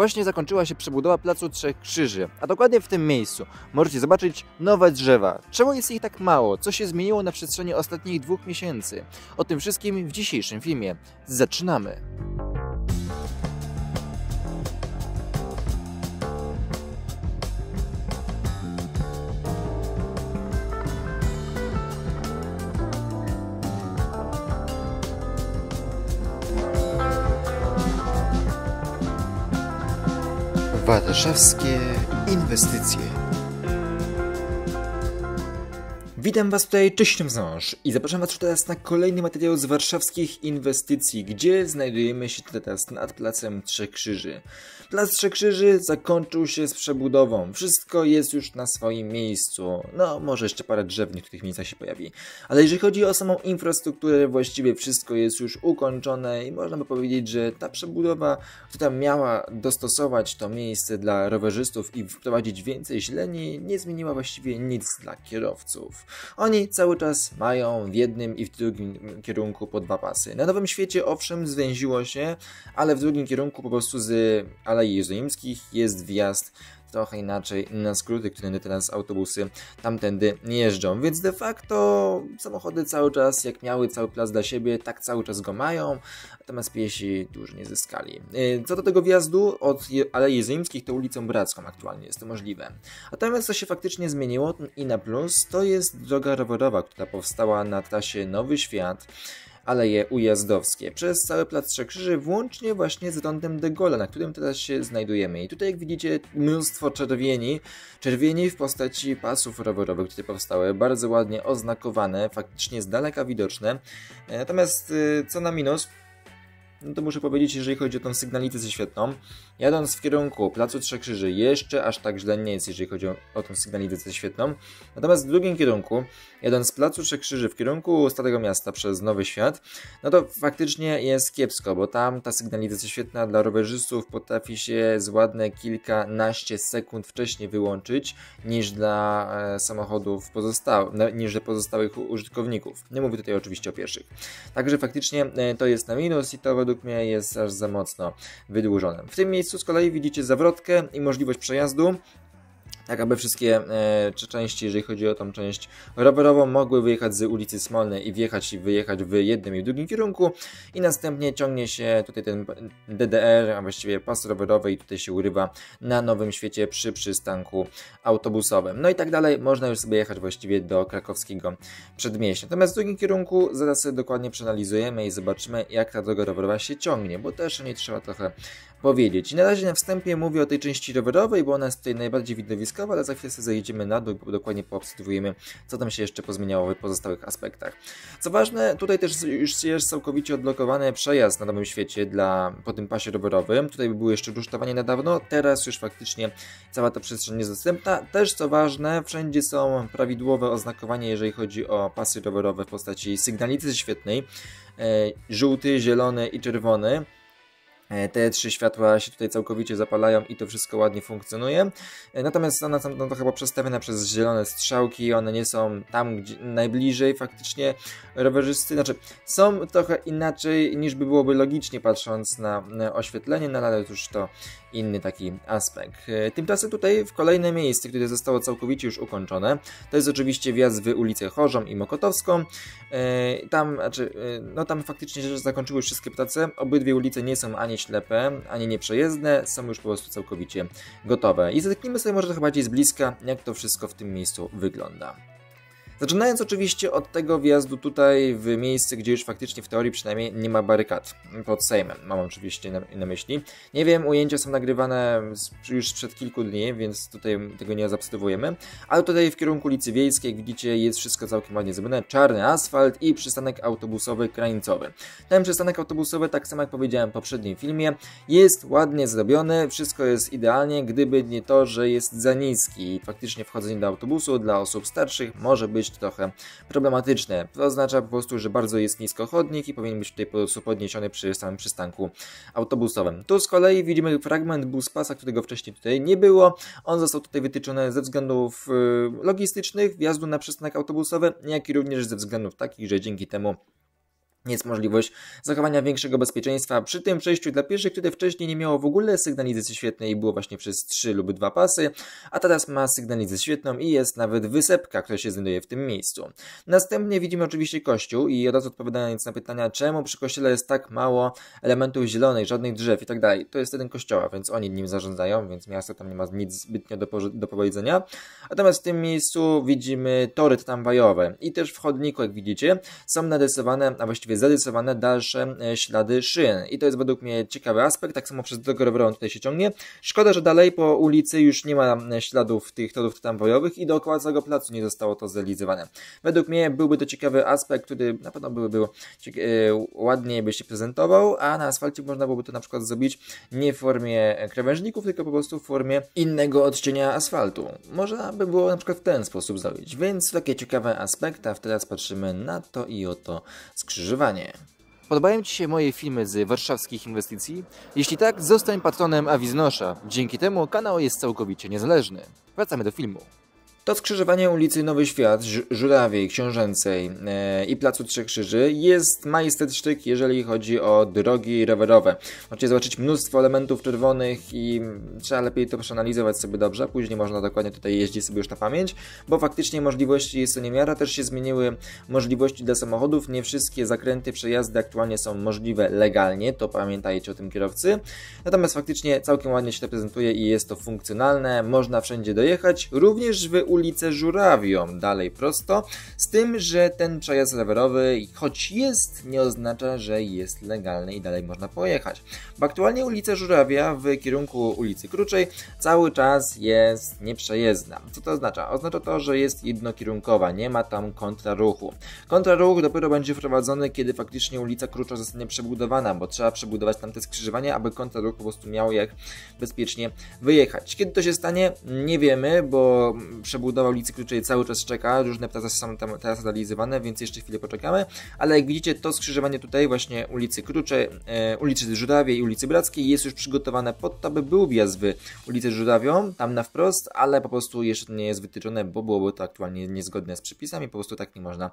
właśnie zakończyła się przebudowa Placu Trzech Krzyży, a dokładnie w tym miejscu możecie zobaczyć nowe drzewa. Czemu jest ich tak mało? Co się zmieniło na przestrzeni ostatnich dwóch miesięcy? O tym wszystkim w dzisiejszym filmie. Zaczynamy! Warszawskie inwestycje. Witam Was tutaj, cześć Ząż i zapraszam Was teraz na kolejny materiał z warszawskich inwestycji, gdzie znajdujemy się teraz nad Placem Trzech Krzyży. Plac Trzech Krzyży zakończył się z przebudową, wszystko jest już na swoim miejscu, no może jeszcze parę drzew w niektórych miejscach się pojawi, ale jeżeli chodzi o samą infrastrukturę, właściwie wszystko jest już ukończone i można by powiedzieć, że ta przebudowa, która miała dostosować to miejsce dla rowerzystów i wprowadzić więcej zieleni, nie zmieniła właściwie nic dla kierowców. Oni cały czas mają w jednym i w drugim kierunku po dwa pasy. Na Nowym Świecie owszem zwęziło się, ale w drugim kierunku po prostu z Alei Jerozolimskich jest wjazd trochę inaczej na skróty, którędy teraz autobusy tamtędy nie jeżdżą. Więc de facto samochody cały czas, jak miały cały plac dla siebie, tak cały czas go mają, natomiast piesi dużo nie zyskali. Y, co do tego wjazdu od Alei Jerozolimskich, to ulicą Bracką aktualnie jest to możliwe. Natomiast co się faktycznie zmieniło i na plus, to jest droga rowerowa, która powstała na trasie Nowy Świat, Aleje Ujazdowskie przez cały Plac Trzech Krzyży, włącznie właśnie z rondem de Gaulle, na którym teraz się znajdujemy. I tutaj jak widzicie mnóstwo czerwieni, czerwieni w postaci pasów rowerowych, które powstały, bardzo ładnie oznakowane, faktycznie z daleka widoczne. E, natomiast e, co na minus, no to muszę powiedzieć, jeżeli chodzi o tą sygnalizację świetną, jadąc w kierunku Placu Trzech Krzyży jeszcze aż tak źle nie jest, jeżeli chodzi o, o tą sygnalizację świetną. Natomiast w drugim kierunku, jadąc z Placu Trzech Krzyży w kierunku Starego Miasta przez Nowy Świat, no to faktycznie jest kiepsko, bo tam ta sygnalizacja świetna dla rowerzystów potrafi się z ładne kilkanaście sekund wcześniej wyłączyć niż dla e, samochodów pozostałych, niż dla pozostałych użytkowników. Nie mówię tutaj oczywiście o pierwszych. Także faktycznie e, to jest na minus i to według mnie jest aż za mocno wydłużone. W tym miejscu z kolei widzicie zawrotkę i możliwość przejazdu tak aby wszystkie e, części, jeżeli chodzi o tą część rowerową, mogły wyjechać z ulicy Smolnej i wjechać i wyjechać w jednym i w drugim kierunku i następnie ciągnie się tutaj ten DDR, a właściwie pas rowerowy i tutaj się urywa na Nowym Świecie przy przystanku autobusowym. No i tak dalej, można już sobie jechać właściwie do krakowskiego przedmieścia. Natomiast w drugim kierunku zaraz sobie dokładnie przeanalizujemy i zobaczymy jak ta droga rowerowa się ciągnie, bo też o niej trzeba trochę powiedzieć. I na razie na wstępie mówię o tej części rowerowej, bo ona jest tutaj najbardziej widowiskowa, ale za chwilę sobie zejdziemy na dół dokładnie poobserwujemy, co tam się jeszcze pozmieniało w pozostałych aspektach. Co ważne, tutaj też już jest całkowicie odblokowany przejazd na Nowym Świecie dla, po tym pasie rowerowym. Tutaj by było jeszcze rusztowanie dawno, teraz już faktycznie cała ta przestrzeń jest dostępna. Też co ważne, wszędzie są prawidłowe oznakowania, jeżeli chodzi o pasy rowerowe w postaci sygnalizacji świetnej. E, żółty, zielony i czerwony. E, te trzy światła się tutaj całkowicie zapalają i to wszystko ładnie funkcjonuje. E, natomiast one są to chyba przestawione przez zielone strzałki, one nie są tam gdzie najbliżej faktycznie rowerzysty, znaczy są trochę inaczej niż by byłoby logicznie patrząc na oświetlenie, no ale już to inny taki aspekt. E, tymczasem tutaj w kolejne miejsce, które zostało całkowicie już ukończone, to jest oczywiście wjazd w ulicę Chorzą i Mokotowską. Tam, znaczy, no tam faktycznie zakończyły już wszystkie prace, obydwie ulice nie są ani ślepe, ani nieprzejezdne, są już po prostu całkowicie gotowe. I zetknijmy sobie może trochę bardziej z bliska, jak to wszystko w tym miejscu wygląda. Zaczynając oczywiście od tego wjazdu tutaj w miejsce, gdzie już faktycznie w teorii przynajmniej nie ma barykad pod Sejmem. Mam oczywiście na, na myśli. Nie wiem, ujęcia są nagrywane już sprzed kilku dni, więc tutaj tego nie zaobserwujemy. Ale tutaj w kierunku ulicy Wiejskiej, jak widzicie, jest wszystko całkiem ładnie zrobione. Czarny asfalt i przystanek autobusowy krańcowy. Ten przystanek autobusowy, tak samo jak powiedziałem w poprzednim filmie, jest ładnie zrobiony, wszystko jest idealnie, gdyby nie to, że jest za niski. Faktycznie wchodzenie do autobusu dla osób starszych może być trochę problematyczne. To oznacza po prostu, że bardzo jest nisko chodnik i powinien być tutaj po prostu podniesiony przy samym przystanku autobusowym. Tu z kolei widzimy fragment buspasa, którego wcześniej tutaj nie było. On został tutaj wytyczony ze względów y, logistycznych, wjazdu na przystanek autobusowy, jak i również ze względów takich, że dzięki temu jest możliwość zachowania większego bezpieczeństwa przy tym przejściu dla pieszych, które wcześniej nie miało w ogóle sygnalizacji świetnej i było właśnie przez 3 lub 2 pasy, a teraz ma sygnalizację świetną i jest nawet wysepka, która się znajduje w tym miejscu. Następnie widzimy oczywiście kościół i od razu odpowiadając na pytania, czemu przy kościele jest tak mało elementów zielonych, żadnych drzew i tak dalej. To jest jeden kościoła, więc oni nim zarządzają, więc miasto tam nie ma nic zbytnio do, do powiedzenia. Natomiast w tym miejscu widzimy tory tramwajowe i też w chodniku, jak widzicie, są narysowane, a właściwie właściwie zarysowane dalsze e, ślady szyn. I to jest według mnie ciekawy aspekt, tak samo przez drogę rowerową tutaj się ciągnie. Szkoda, że dalej po ulicy już nie ma e, śladów tych torów tramwajowych i dookoła całego placu nie zostało to zrealizowane. Według mnie byłby to ciekawy aspekt, który na pewno byłby był, e, ładniej by się prezentował, a na asfalcie można byłoby to na przykład zrobić nie w formie krawężników, tylko po prostu w formie innego odcienia asfaltu. Można by było na przykład w ten sposób zrobić. Więc takie ciekawe aspekty, a teraz patrzymy na to i oto skrzyżowanie nagrywanie. Podobają Ci się moje filmy z warszawskich inwestycji? Jeśli tak, zostań patronem Awiznosza. Dzięki temu kanał jest całkowicie niezależny. Wracamy do filmu. To skrzyżowanie ulicy Nowy Świat, Żurawiej, Książęcej e, i Placu Trzech Krzyży jest majstersztyk, jeżeli chodzi o drogi rowerowe. Możecie zobaczyć mnóstwo elementów czerwonych i trzeba lepiej to przeanalizować sobie dobrze, później można dokładnie tutaj jeździć sobie już na pamięć, bo faktycznie możliwości jest to niemiara, też się zmieniły możliwości dla samochodów, nie wszystkie zakręty, przejazdy aktualnie są możliwe legalnie, to pamiętajcie o tym kierowcy, natomiast faktycznie całkiem ładnie się to prezentuje i jest to funkcjonalne, można wszędzie dojechać, również w ulicę Żurawią, dalej prosto, z tym, że ten przejazd rowerowy, choć jest, nie oznacza, że jest legalny i dalej można pojechać. Bo aktualnie ulica Żurawia w kierunku ulicy Kruczej cały czas jest nieprzejezdna. Co to oznacza? Oznacza to, że jest jednokierunkowa, nie ma tam kontraruchu. Kontraruch dopiero będzie wprowadzony, kiedy faktycznie ulica Krucza zostanie przebudowana, bo trzeba przebudować tam te skrzyżowania, aby kontraruch po prostu miał jak bezpiecznie wyjechać. Kiedy to się stanie? Nie wiemy, bo przebudowanie budowa ulicy Kluczej cały czas czeka, różne trasy są tam teraz realizowane, więc jeszcze chwilę poczekamy, ale jak widzicie to skrzyżowanie tutaj właśnie ulicy Kruczej, e, ulicy Żurawie i ulicy Brackiej jest już przygotowane pod to, aby był wjazd w ulicę Żurawią, tam na wprost, ale po prostu jeszcze nie jest wytyczone, bo byłoby to aktualnie niezgodne z przepisami, po prostu tak nie można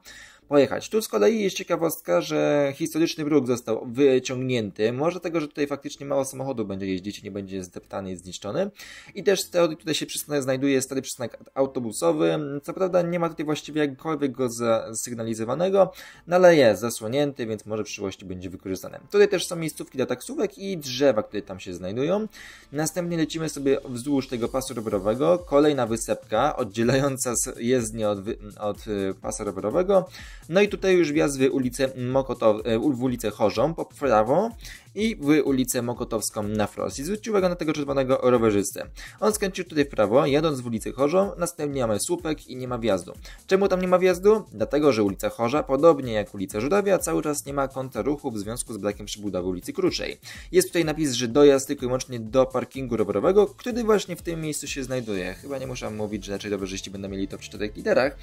pojechać. Tu z kolei jest ciekawostka, że historyczny bruk został wyciągnięty, może tego, że tutaj faktycznie mało samochodów będzie jeździć, nie będzie zdeptany i zniszczony. I też tutaj się przystanek znajduje stary przystanek auto autobusowy. Co prawda nie ma tutaj właściwie jakkolwiek go zasygnalizowanego, no ale jest zasłonięty, więc może w przyszłości będzie wykorzystany. Tutaj też są miejscówki dla taksówek i drzewa, które tam się znajdują. Następnie lecimy sobie wzdłuż tego pasu rowerowego. Kolejna wysepka oddzielająca jezdnię od, od y, pasa rowerowego. No i tutaj już wjazd w ulicę Mokotow, y, w ulicę Chorzą po prawo i w ulicę Mokotowską na wprost. I zwróćcie uwagę na tego czerwonego rowerzystę. On skręcił tutaj w prawo, jadąc w ulicy Chorzą, następnie mamy słupek i nie ma wjazdu. Czemu tam nie ma wjazdu? Dlatego, że ulica Chorza, podobnie jak ulica Żurawia, cały czas nie ma kąta ruchu w związku z brakiem przebudowy ulicy Kruczej. Jest tutaj napis, że dojazd tylko i wyłącznie do parkingu rowerowego, który właśnie w tym miejscu się znajduje. Chyba nie muszę mówić, że raczej rowerzyści będą mieli to w czterech literach.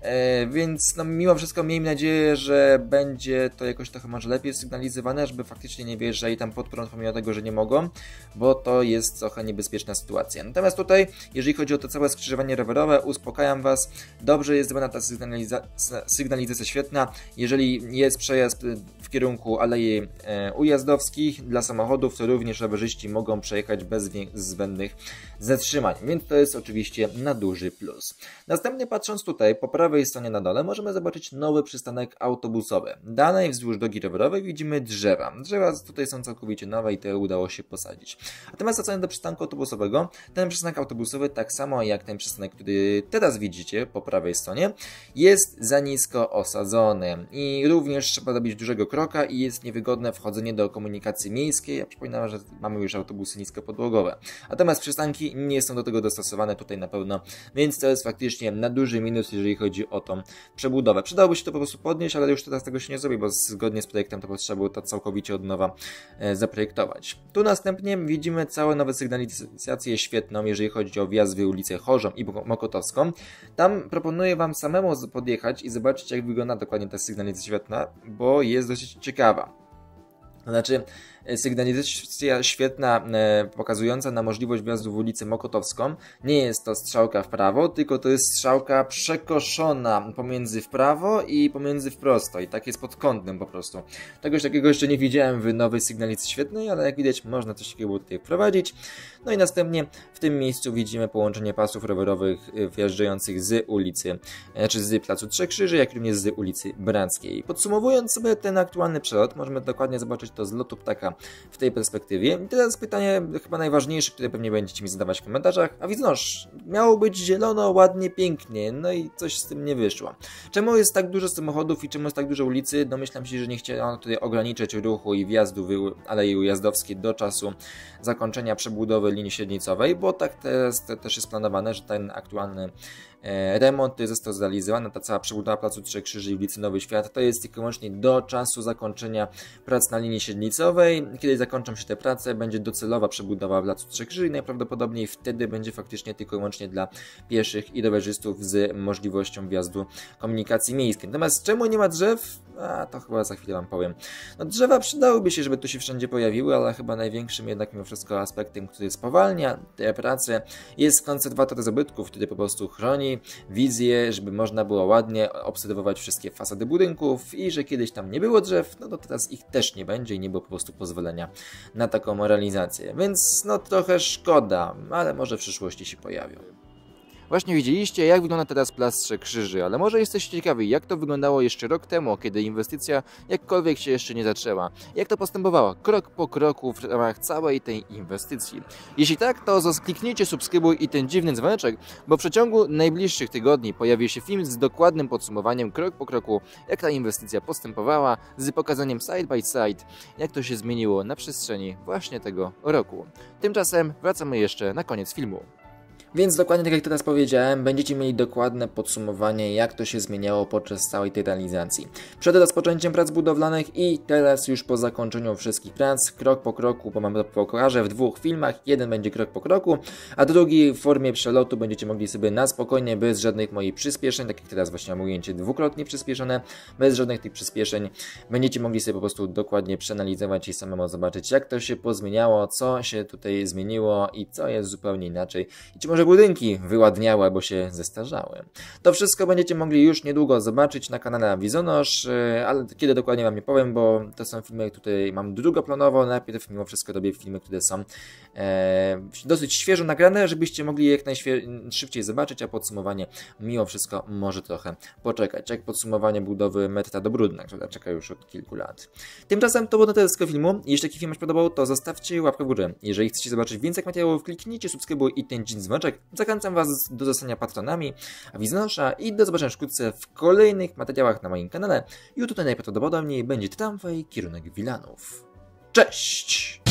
E, więc no, mimo wszystko miejmy nadzieję, że będzie to jakoś trochę może lepiej sygnalizowane, żeby faktycznie nie wierzyć wjeżdżali tam pod prąd pomimo tego, że nie mogą, bo to jest trochę niebezpieczna sytuacja. Natomiast tutaj, jeżeli chodzi o to całe skrzyżowanie rowerowe, uspokajam Was, dobrze jest zrobiona ta sygnaliza sygnalizacja świetna. Jeżeli jest przejazd w kierunku alei e, ujazdowskich dla samochodów, to również rowerzyści mogą przejechać bez zbędnych zatrzymań, więc to jest oczywiście na duży plus. Następnie patrząc tutaj, po prawej stronie na dole, możemy zobaczyć nowy przystanek autobusowy. Dalej wzdłuż drogi rowerowej widzimy drzewa. Drzewa tutaj są całkowicie nowe i te udało się posadzić. Natomiast wracając do przystanku autobusowego, ten przystanek autobusowy, tak samo jak ten przystanek, który teraz widzicie po prawej stronie, jest za nisko osadzony i również trzeba robić dużego kroka i jest niewygodne wchodzenie do komunikacji miejskiej. Ja przypominam, że mamy już autobusy niskopodłogowe. Natomiast przystanki nie są do tego dostosowane tutaj na pewno, więc to jest faktycznie na duży minus, jeżeli chodzi o tą przebudowę. Przydałoby się to po prostu podnieść, ale już teraz tego się nie zrobi, bo zgodnie z projektem to potrzeba było to całkowicie od nowa zaprojektować. Tu następnie widzimy całe nowe sygnalizację świetną, jeżeli chodzi o wjazd w ulicę Chorzą i Mokotowską. Tam proponuję Wam samemu podjechać i zobaczyć, jak wygląda dokładnie ta sygnalizacja świetna, bo jest dosyć ciekawa. Znaczy, sygnalizacja świetna, e, pokazująca na możliwość wjazdu w ulicę Mokotowską. Nie jest to strzałka w prawo, tylko to jest strzałka przekoszona pomiędzy w prawo i pomiędzy w prosto. I tak jest pod kątem po prostu. Czegoś takiego jeszcze nie widziałem w nowej sygnalizacji świetnej, ale jak widać można coś takiego tutaj wprowadzić. No i następnie w tym miejscu widzimy połączenie pasów rowerowych e, wjeżdżających z ulicy, e, czy z Placu Trzech Krzyży, jak również z ulicy Brackiej. Podsumowując sobie ten aktualny przelot, możemy dokładnie zobaczyć to z lotu ptaka w tej perspektywie. I teraz pytanie chyba najważniejsze, które pewnie będziecie mi zadawać w komentarzach. A widzonoż, miało być zielono, ładnie, pięknie, no i coś z tym nie wyszło. Czemu jest tak dużo samochodów i czemu jest tak dużo ulicy? Domyślam się, że nie chciano tutaj ograniczyć ruchu i wjazdu w Aleje Ujazdowskiej do czasu zakończenia przebudowy linii średnicowej, bo tak teraz też jest planowane, że ten aktualny remont, który został zrealizowany, ta cała przebudowa Placu Trzech Krzyży i ulicy Nowy Świat, to jest tylko wyłącznie do czasu zakończenia prac na linii średnicowej. Kiedy zakończą się te prace, będzie docelowa przebudowa Placu Trzech Krzyży i najprawdopodobniej wtedy będzie faktycznie tylko i wyłącznie dla pieszych i rowerzystów z możliwością wjazdu komunikacji miejskiej. Natomiast czemu nie ma drzew? A to chyba za chwilę Wam powiem. No drzewa przydałyby się, żeby tu się wszędzie pojawiły, ale chyba największym jednak mimo wszystko aspektem, który spowalnia te prace jest konserwator zabytków, który po prostu chroni wizję, żeby można było ładnie obserwować wszystkie fasady budynków i że kiedyś tam nie było drzew, no to teraz ich też nie będzie i nie było po prostu pozwolenia na taką realizację. Więc no trochę szkoda, ale może w przyszłości się pojawią. Właśnie widzieliście, jak wygląda teraz Plac Trzech Krzyży, ale może jesteście ciekawi, jak to wyglądało jeszcze rok temu, kiedy inwestycja jakkolwiek się jeszcze nie zaczęła. Jak to postępowało krok po kroku w ramach całej tej inwestycji. Jeśli tak, to kliknijcie subskrybuj i ten dziwny dzwoneczek, bo w przeciągu najbliższych tygodni pojawi się film z dokładnym podsumowaniem krok po kroku, jak ta inwestycja postępowała, z pokazaniem side by side, jak to się zmieniło na przestrzeni właśnie tego roku. Tymczasem wracamy jeszcze na koniec filmu. Więc dokładnie tak jak teraz powiedziałem, będziecie mieli dokładne podsumowanie, jak to się zmieniało podczas całej tej realizacji. Przed rozpoczęciem prac budowlanych i teraz już po zakończeniu wszystkich prac, krok po kroku, bo mam to pokażę w dwóch filmach. Jeden będzie krok po kroku, a drugi w formie przelotu będziecie mogli sobie na spokojnie, bez żadnych moich przyspieszeń, tak jak teraz właśnie mam ujęcie dwukrotnie przyspieszone, bez żadnych tych przyspieszeń, będziecie mogli sobie po prostu dokładnie przeanalizować i samemu zobaczyć, jak to się pozmieniało, co się tutaj zmieniło i co jest zupełnie inaczej. I czy może budynki wyładniały albo się zestarzały. To wszystko będziecie mogli już niedługo zobaczyć na kanale Avizonosz, y, ale kiedy dokładnie wam nie powiem, bo to są filmy, które mam drugoplanowo. Najpierw mimo wszystko robię filmy, które są e, dosyć świeżo nagrane, żebyście mogli jak najszybciej zobaczyć, a podsumowanie mimo wszystko może trochę poczekać. Jak podsumowanie budowy metra do Brudna, która czeka już od kilku lat. Tymczasem to było na tyle z tego filmu. Jeśli taki film się podobał, to zostawcie łapkę w górę. Jeżeli chcecie zobaczyć więcej materiałów, kliknijcie subskrybuj i ten dzień dzwoneczek, Zachęcam Was do zostania patronami Wiznosza i do zobaczenia wkrótce w kolejnych materiałach na moim kanale. YouTube najprawdopodobniej będzie tramwaj kierunek Wilanów. Cześć!